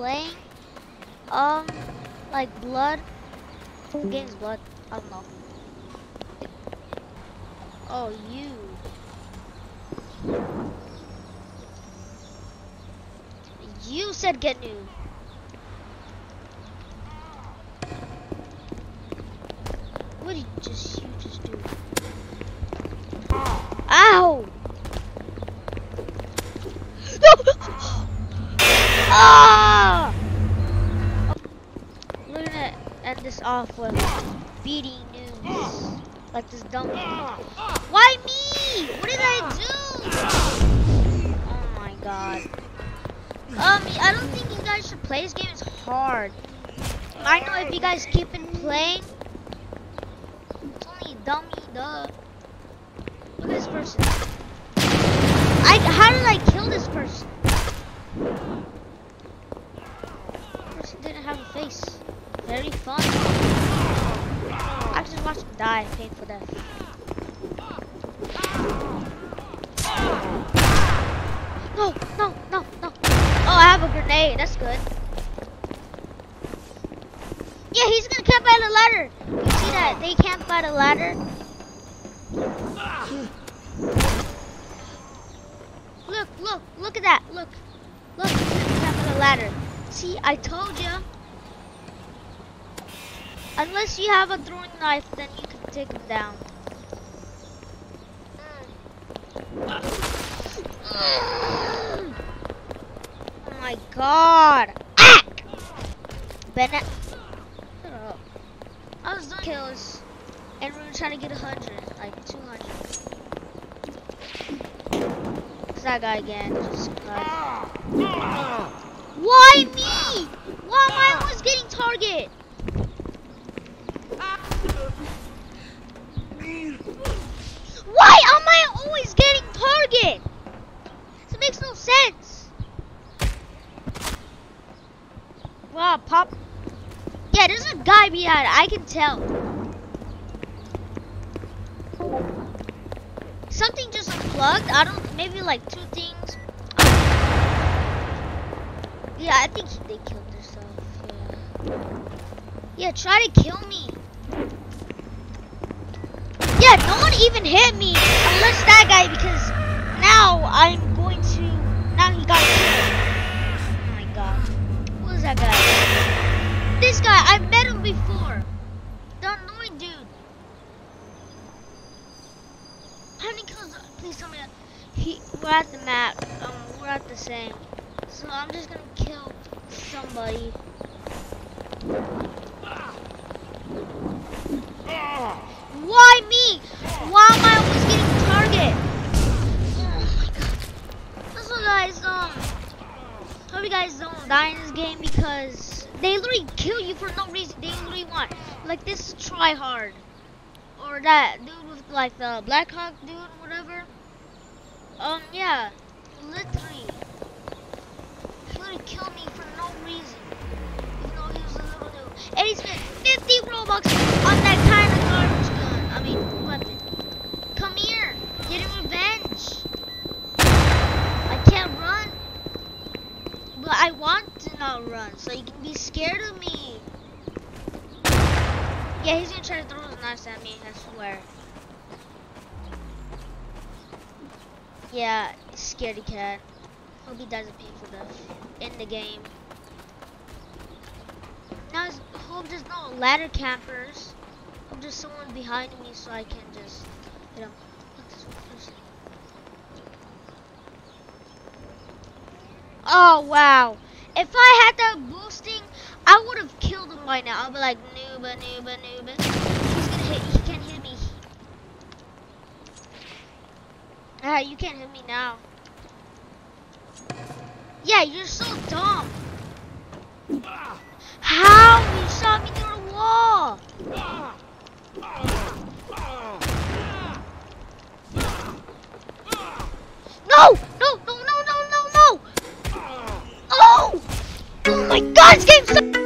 playing, um, like Blood. Game's Blood. I don't know. Oh, you. You said get new. What did you just you just do? Ow! ah! We're gonna end this off with beating news. Like this dumb. Why me? What did I do? Oh my god. Um, I don't think you guys should play this game. It's hard. I know if you guys keep it playing. It's only dummy, duh. Look at this person. I how did I kill this person? Person didn't have a face. Very fun. I just watched him die, painful death. No, no, no, no. Oh, I have a grenade. That's good. Yeah, he's gonna camp by the ladder. You see that? They camp by the ladder. Look, look, look at that. Look, look, camp by the ladder. See, I told you. Unless you have a throwing knife, then you can take him down. Oh my god. Ah! Bennett. I was doing kills. And we were trying to get 100. Like 200. It's that guy again. Just. Why me? Why am I always getting target? Why am I always getting target? This makes no sense. Wow, pop. Yeah, there's a guy behind. I can tell. Something just unplugged. I don't. Maybe like two things. Yeah, I think they killed themselves. Yeah. Yeah, try to kill me. Yeah, no one even hit me unless that guy because now I'm going to now he got killed. This guy, I've met him before. The annoying dude. How many kills please tell me that he we're at the map. Um we're at the same. So I'm just gonna kill somebody. Why me? Why am I always getting target? Oh my god. That's guys, um, hope you guys don't die in this game because they literally kill you for no reason. They literally want, like this try hard. Or that dude with like the Black Hawk dude, or whatever. Um, yeah. Literally. He literally killed me for no reason. Even though he was a little dude. And he spent 50 Robux on that kind of garbage gun. I mean, weapon. Come here. Get in revenge. I can't run. But I want run, so you can be scared of me. Yeah, he's gonna try to throw his knives at me, I swear. Yeah, scaredy cat. Hope he dies a painful death in the game. Now, hope there's no ladder campers. Hope there's someone behind me so I can just, this person. Oh wow! If I had that boosting, I would have killed him by now. I'll be like nooba nooba nooba. He's gonna hit. He can't hit me. Ah, you can't hit me now. Yeah, you're so dumb. How? You shot me my God! This game's so